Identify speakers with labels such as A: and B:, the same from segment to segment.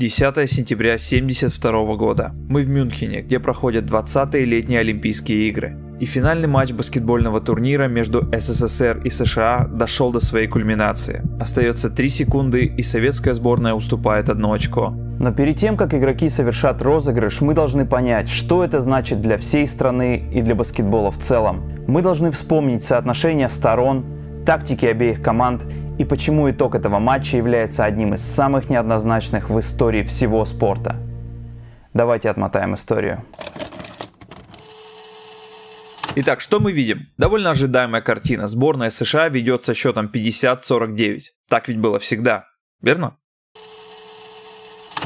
A: 10 сентября 1972 года. Мы в Мюнхене, где проходят 20-е летние Олимпийские игры. И финальный матч баскетбольного турнира между СССР и США дошел до своей кульминации. Остается 3 секунды и советская сборная уступает одно очко.
B: Но перед тем, как игроки совершат розыгрыш, мы должны понять, что это значит для всей страны и для баскетбола в целом. Мы должны вспомнить соотношение сторон, тактики обеих команд и почему итог этого матча является одним из самых неоднозначных в истории всего спорта. Давайте отмотаем историю.
A: Итак, что мы видим? Довольно ожидаемая картина. Сборная США ведет со счетом 50-49. Так ведь было всегда. Верно?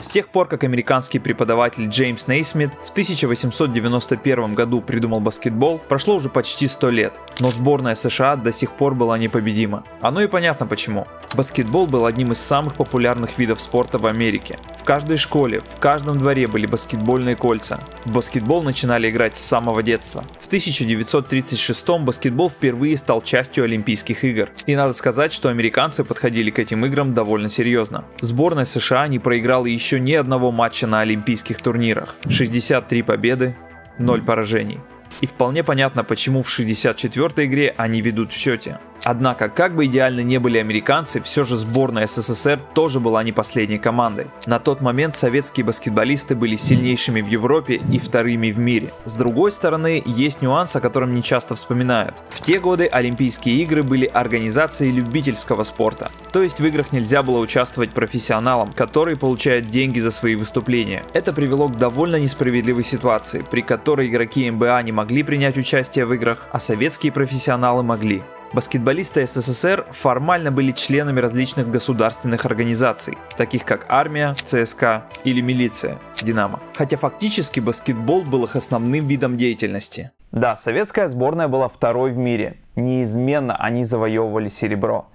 A: С тех пор, как американский преподаватель Джеймс Нейсмит в 1891 году придумал баскетбол, прошло уже почти 100 лет, но сборная США до сих пор была непобедима. Оно и понятно почему. Баскетбол был одним из самых популярных видов спорта в Америке. В каждой школе, в каждом дворе были баскетбольные кольца. В баскетбол начинали играть с самого детства. В 1936 баскетбол впервые стал частью Олимпийских игр. И надо сказать, что американцы подходили к этим играм довольно серьезно. Сборная США не проиграла еще ни одного матча на Олимпийских турнирах. 63 победы, 0 поражений. И вполне понятно, почему в 64-й игре они ведут в счете. Однако, как бы идеально не были американцы, все же сборная СССР тоже была не последней командой. На тот момент советские баскетболисты были сильнейшими в Европе и вторыми в мире. С другой стороны, есть нюанс, о котором не часто вспоминают. В те годы Олимпийские игры были организацией любительского спорта. То есть в играх нельзя было участвовать профессионалам, которые получают деньги за свои выступления. Это привело к довольно несправедливой ситуации, при которой игроки МБА не могли принять участие в играх, а советские профессионалы могли. Баскетболисты СССР формально были членами различных государственных организаций, таких как армия, ЦСКА или милиция, Динамо. Хотя фактически баскетбол был их основным видом деятельности.
B: Да, советская сборная была второй в мире. Неизменно они завоевывали серебро.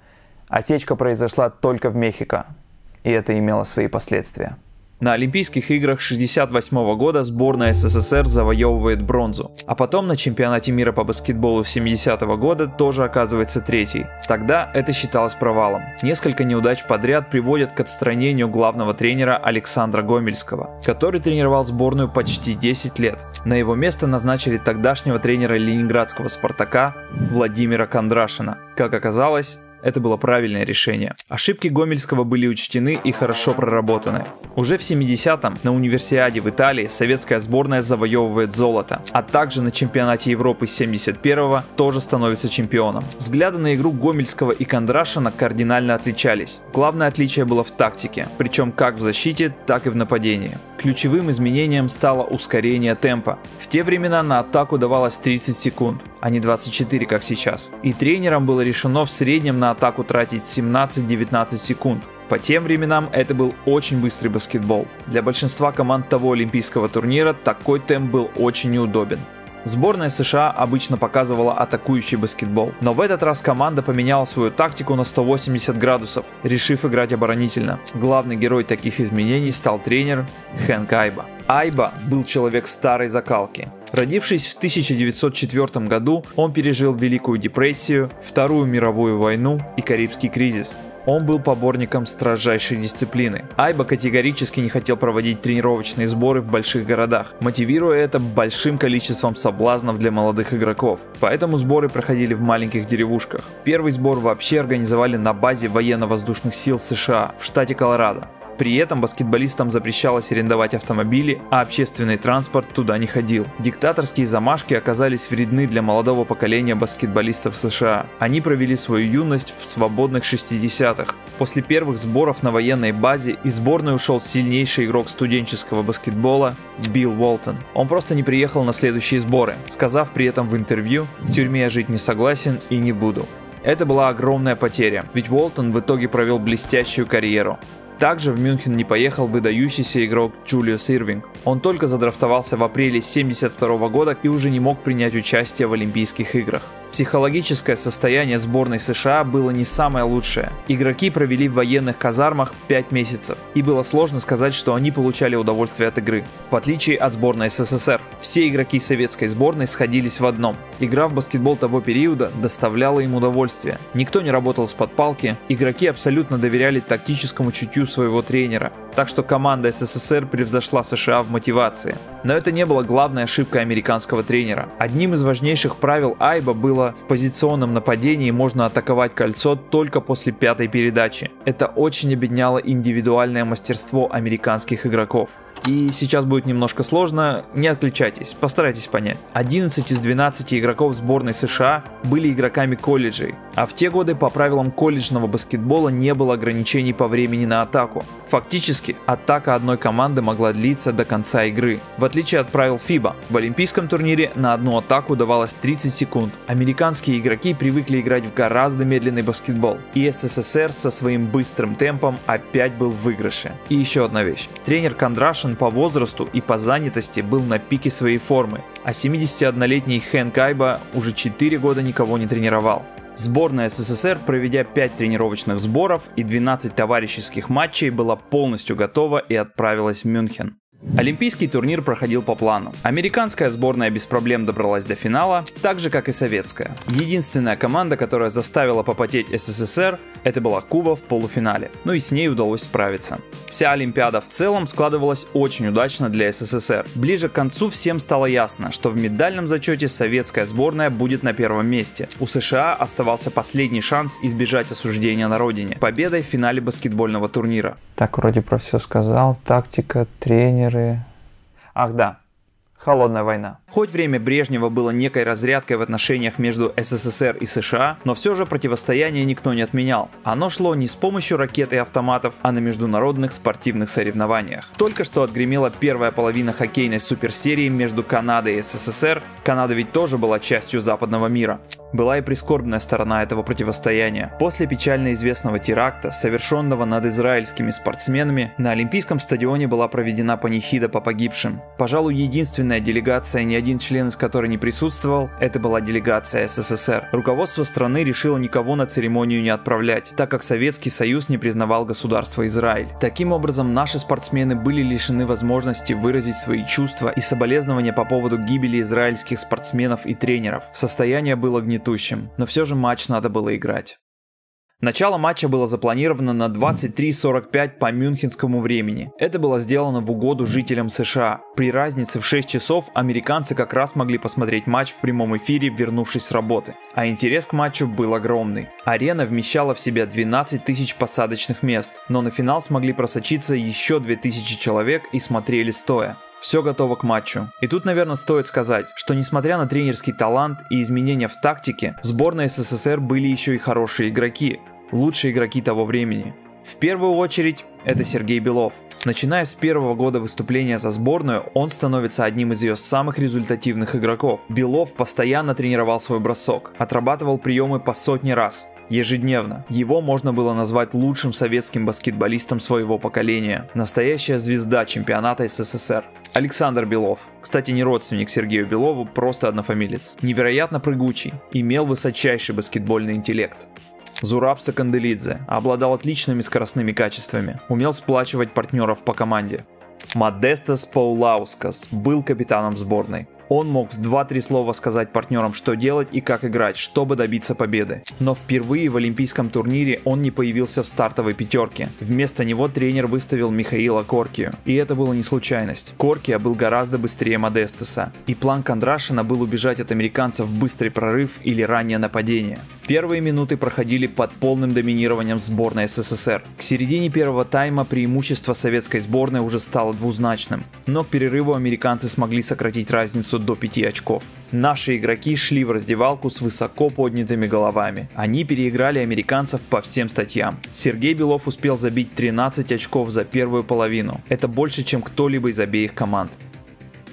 B: Отечка произошла только в Мехико, и это имело свои последствия.
A: На Олимпийских играх 68 года сборная СССР завоевывает бронзу, а потом на чемпионате мира по баскетболу 70 -го года тоже оказывается третий. Тогда это считалось провалом. Несколько неудач подряд приводят к отстранению главного тренера Александра Гомельского, который тренировал сборную почти 10 лет. На его место назначили тогдашнего тренера ленинградского «Спартака» Владимира Кондрашина. Как оказалось, это было правильное решение. Ошибки Гомельского были учтены и хорошо проработаны. Уже в 70-м на универсиаде в Италии советская сборная завоевывает золото, а также на чемпионате Европы 71-го тоже становится чемпионом. Взгляды на игру Гомельского и Кондрашина кардинально отличались. Главное отличие было в тактике, причем как в защите, так и в нападении. Ключевым изменением стало ускорение темпа. В те времена на атаку давалось 30 секунд, а не 24, как сейчас. И тренерам было решено в среднем на атаку тратить 17-19 секунд. По тем временам это был очень быстрый баскетбол. Для большинства команд того олимпийского турнира такой темп был очень неудобен. Сборная США обычно показывала атакующий баскетбол, но в этот раз команда поменяла свою тактику на 180 градусов, решив играть оборонительно. Главный герой таких изменений стал тренер Хэнк Айба. Айба был человек старой закалки. Родившись в 1904 году, он пережил Великую депрессию, Вторую мировую войну и Карибский кризис. Он был поборником строжайшей дисциплины. Айба категорически не хотел проводить тренировочные сборы в больших городах, мотивируя это большим количеством соблазнов для молодых игроков. Поэтому сборы проходили в маленьких деревушках. Первый сбор вообще организовали на базе военно-воздушных сил США в штате Колорадо. При этом баскетболистам запрещалось арендовать автомобили, а общественный транспорт туда не ходил. Диктаторские замашки оказались вредны для молодого поколения баскетболистов США. Они провели свою юность в свободных 60-х. После первых сборов на военной базе из сборной ушел сильнейший игрок студенческого баскетбола Билл Уолтон. Он просто не приехал на следующие сборы, сказав при этом в интервью «В тюрьме я жить не согласен и не буду». Это была огромная потеря, ведь Уолтон в итоге провел блестящую карьеру. Также в Мюнхен не поехал выдающийся игрок Джулиус Ирвинг. Он только задрафтовался в апреле 1972 года и уже не мог принять участие в Олимпийских играх. Психологическое состояние сборной США было не самое лучшее. Игроки провели в военных казармах 5 месяцев, и было сложно сказать, что они получали удовольствие от игры. В отличие от сборной СССР, все игроки советской сборной сходились в одном. Игра в баскетбол того периода доставляла им удовольствие. Никто не работал с подпалки, игроки абсолютно доверяли тактическому чутью своего тренера. так что команда СССР превзошла США в мотивации. Но это не было главной ошибкой американского тренера. Одним из важнейших правил Айба было в позиционном нападении можно атаковать кольцо только после пятой передачи. Это очень объединяло индивидуальное мастерство американских игроков. И сейчас будет немножко сложно, не отключайтесь, постарайтесь понять. 11 из 12 игроков сборной США были игроками колледжей, а в те годы по правилам колледжного баскетбола не было ограничений по времени на атаку. Фактически, атака одной команды могла длиться до конца игры. В отличие от правил FIBA, в олимпийском турнире на одну атаку давалось 30 секунд. Американские игроки привыкли играть в гораздо медленный баскетбол. И СССР со своим быстрым темпом опять был в выигрыше. И еще одна вещь. Тренер Кондрашин по возрасту и по занятости был на пике своей формы, а 71-летний Хэн Кайба уже 4 года никого не тренировал. Сборная СССР, проведя 5 тренировочных сборов и 12 товарищеских матчей, была полностью готова и отправилась в Мюнхен. Олимпийский турнир проходил по плану. Американская сборная без проблем добралась до финала, так же как и советская. Единственная команда, которая заставила попотеть СССР, это была Куба в полуфинале, но и с ней удалось справиться. Вся Олимпиада в целом складывалась очень удачно для СССР. Ближе к концу всем стало ясно, что в медальном зачете советская сборная будет на первом месте. У США оставался последний шанс избежать осуждения на родине – победой в финале баскетбольного турнира.
B: Так вроде про все сказал, тактика, тренеры. Ах да, Холодная война.
A: Хоть время Брежнева было некой разрядкой в отношениях между СССР и США, но все же противостояние никто не отменял. Оно шло не с помощью ракет и автоматов, а на международных спортивных соревнованиях. Только что отгремела первая половина хоккейной суперсерии между Канадой и СССР. Канада ведь тоже была частью западного мира была и прискорбная сторона этого противостояния. После печально известного теракта, совершенного над израильскими спортсменами, на Олимпийском стадионе была проведена панихида по погибшим. Пожалуй, единственная делегация, ни один член из которой не присутствовал, это была делегация СССР. Руководство страны решило никого на церемонию не отправлять, так как Советский Союз не признавал государство Израиль. Таким образом, наши спортсмены были лишены возможности выразить свои чувства и соболезнования по поводу гибели израильских спортсменов и тренеров. Состояние было гнетущим но все же матч надо было играть. Начало матча было запланировано на 23.45 по мюнхенскому времени. Это было сделано в угоду жителям США. При разнице в 6 часов американцы как раз могли посмотреть матч в прямом эфире, вернувшись с работы. А интерес к матчу был огромный. Арена вмещала в себя 12 тысяч посадочных мест, но на финал смогли просочиться еще 2000 человек и смотрели стоя. Все готово к матчу. И тут, наверное, стоит сказать, что несмотря на тренерский талант и изменения в тактике, в сборной СССР были еще и хорошие игроки, лучшие игроки того времени. В первую очередь, это Сергей Белов. Начиная с первого года выступления за сборную, он становится одним из ее самых результативных игроков. Белов постоянно тренировал свой бросок, отрабатывал приемы по сотни раз, ежедневно. Его можно было назвать лучшим советским баскетболистом своего поколения. Настоящая звезда чемпионата СССР. Александр Белов. Кстати, не родственник Сергею Белову, просто однофамилец. Невероятно прыгучий, имел высочайший баскетбольный интеллект. Зураб Саканделидзе обладал отличными скоростными качествами, умел сплачивать партнеров по команде. Модестас Паулаускас был капитаном сборной. Он мог в 2-3 слова сказать партнерам, что делать и как играть, чтобы добиться победы. Но впервые в олимпийском турнире он не появился в стартовой пятерке. Вместо него тренер выставил Михаила Коркию. И это было не случайность. Коркия был гораздо быстрее Модестеса. И план Кондрашина был убежать от американцев в быстрый прорыв или раннее нападение. Первые минуты проходили под полным доминированием сборной СССР. К середине первого тайма преимущество советской сборной уже стало двузначным. Но к перерыву американцы смогли сократить разницу до 5 очков. Наши игроки шли в раздевалку с высоко поднятыми головами. Они переиграли американцев по всем статьям. Сергей Белов успел забить 13 очков за первую половину. Это больше, чем кто-либо из обеих команд.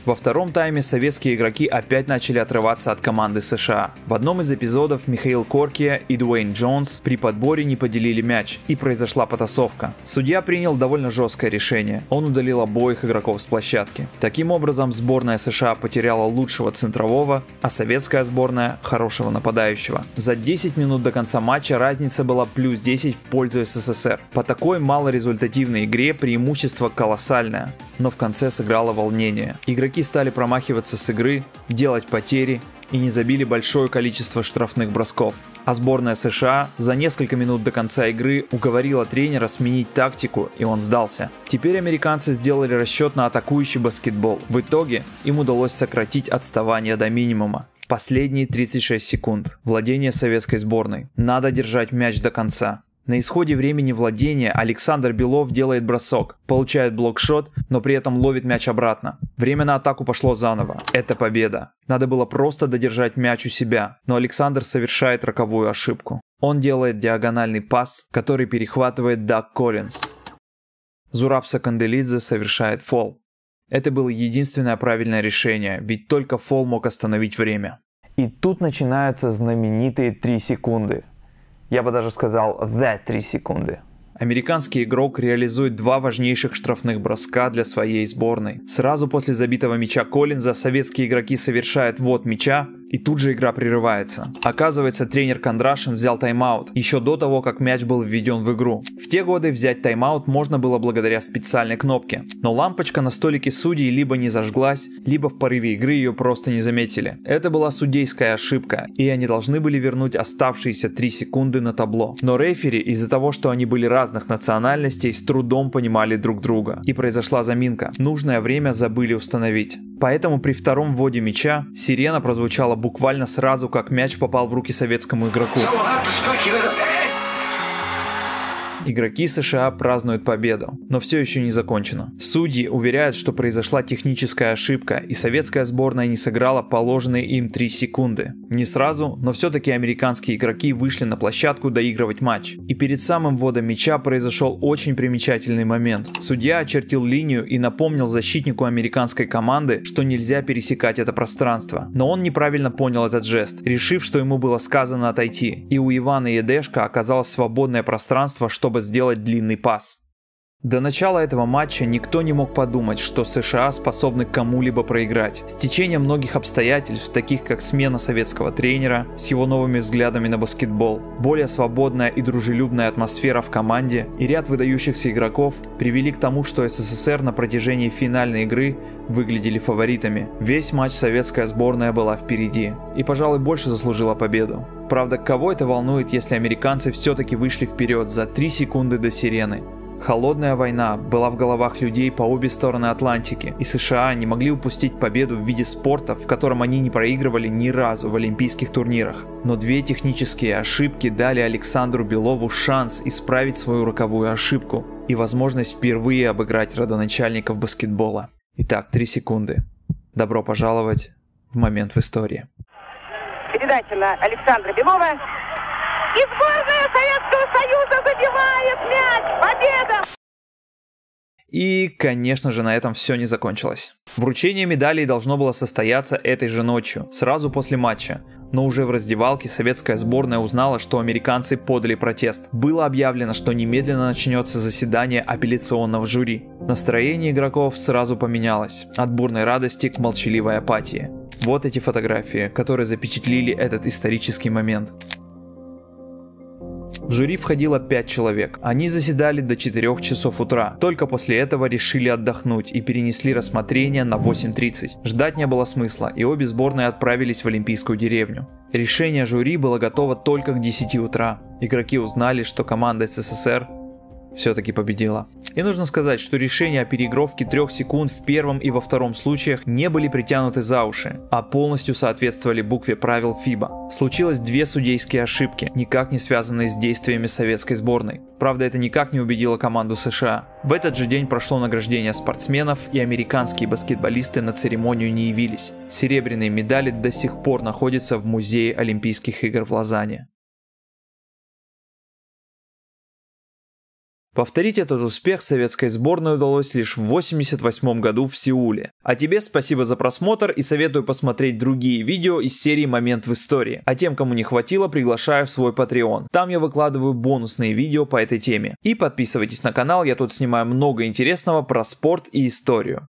A: Во втором тайме советские игроки опять начали отрываться от команды США. В одном из эпизодов Михаил Коркия и Дуэйн Джонс при подборе не поделили мяч и произошла потасовка. Судья принял довольно жесткое решение. Он удалил обоих игроков с площадки. Таким образом, сборная США потеряла лучшего центрового, а советская сборная – хорошего нападающего. За 10 минут до конца матча разница была плюс 10 в пользу СССР. По такой малорезультативной игре преимущество колоссальное но в конце сыграло волнение. Игроки стали промахиваться с игры, делать потери и не забили большое количество штрафных бросков. А сборная США за несколько минут до конца игры уговорила тренера сменить тактику, и он сдался. Теперь американцы сделали расчет на атакующий баскетбол. В итоге им удалось сократить отставание до минимума. Последние 36 секунд. Владение советской сборной. Надо держать мяч до конца. На исходе времени владения Александр Белов делает бросок, получает блокшот, но при этом ловит мяч обратно. Время на атаку пошло заново. Это победа. Надо было просто додержать мяч у себя, но Александр совершает роковую ошибку. Он делает диагональный пас, который перехватывает Даг Коллинз. Зураб Саканделидзе совершает фол. Это было единственное правильное решение, ведь только фол мог остановить время.
B: И тут начинаются знаменитые 3 секунды – я бы даже сказал the 3 секунды.
A: Американский игрок реализует два важнейших штрафных броска для своей сборной. Сразу после забитого мяча Коллинза советские игроки совершают ввод мяча, и тут же игра прерывается. Оказывается, тренер Кондрашин взял тайм-аут еще до того, как мяч был введен в игру. В те годы взять тайм-аут можно было благодаря специальной кнопке. Но лампочка на столике судей либо не зажглась, либо в порыве игры ее просто не заметили. Это была судейская ошибка, и они должны были вернуть оставшиеся 3 секунды на табло. Но рефери из-за того, что они были разных национальностей, с трудом понимали друг друга. И произошла заминка. Нужное время забыли установить. Поэтому при втором вводе мяча сирена прозвучала буквально сразу, как мяч попал в руки советскому игроку. Игроки США празднуют победу, но все еще не закончено. Судьи уверяют, что произошла техническая ошибка, и советская сборная не сыграла положенные им 3 секунды. Не сразу, но все-таки американские игроки вышли на площадку доигрывать матч. И перед самым вводом мяча произошел очень примечательный момент. Судья очертил линию и напомнил защитнику американской команды, что нельзя пересекать это пространство. Но он неправильно понял этот жест, решив, что ему было сказано отойти. И у Ивана Едешка оказалось свободное пространство, чтобы чтобы сделать длинный пас. До начала этого матча никто не мог подумать, что США способны кому-либо проиграть. С течением многих обстоятельств, таких как смена советского тренера с его новыми взглядами на баскетбол, более свободная и дружелюбная атмосфера в команде и ряд выдающихся игроков привели к тому, что СССР на протяжении финальной игры выглядели фаворитами. Весь матч советская сборная была впереди и, пожалуй, больше заслужила победу. Правда, кого это волнует, если американцы все-таки вышли вперед за 3 секунды до сирены? Холодная война была в головах людей по обе стороны Атлантики, и США не могли упустить победу в виде спорта, в котором они не проигрывали ни разу в олимпийских турнирах. Но две технические ошибки дали Александру Белову шанс исправить свою роковую ошибку и возможность впервые обыграть родоначальников баскетбола. Итак, три секунды. Добро пожаловать в момент в истории.
C: Передача на Александра Белова. И сборная Советского Союза забивает мяч! Победа!
A: И, конечно же, на этом все не закончилось. Вручение медалей должно было состояться этой же ночью, сразу после матча. Но уже в раздевалке советская сборная узнала, что американцы подали протест. Было объявлено, что немедленно начнется заседание апелляционного жюри. Настроение игроков сразу поменялось. От бурной радости к молчаливой апатии. Вот эти фотографии, которые запечатлили этот исторический момент. В жюри входило 5 человек. Они заседали до 4 часов утра. Только после этого решили отдохнуть и перенесли рассмотрение на 8.30. Ждать не было смысла, и обе сборные отправились в Олимпийскую деревню. Решение жюри было готово только к 10 утра. Игроки узнали, что команда СССР все-таки победила. И нужно сказать, что решения о переигровке трех секунд в первом и во втором случаях не были притянуты за уши, а полностью соответствовали букве правил FIBA. Случилось две судейские ошибки, никак не связанные с действиями советской сборной. Правда, это никак не убедило команду США. В этот же день прошло награждение спортсменов, и американские баскетболисты на церемонию не явились. Серебряные медали до сих пор находятся в Музее Олимпийских игр в Лозанне. Повторить этот успех советской сборной удалось лишь в 1988 году в Сеуле. А тебе спасибо за просмотр и советую посмотреть другие видео из серии «Момент в истории». А тем, кому не хватило, приглашаю в свой Patreon. Там я выкладываю бонусные видео по этой теме. И подписывайтесь на канал, я тут снимаю много интересного про спорт и историю.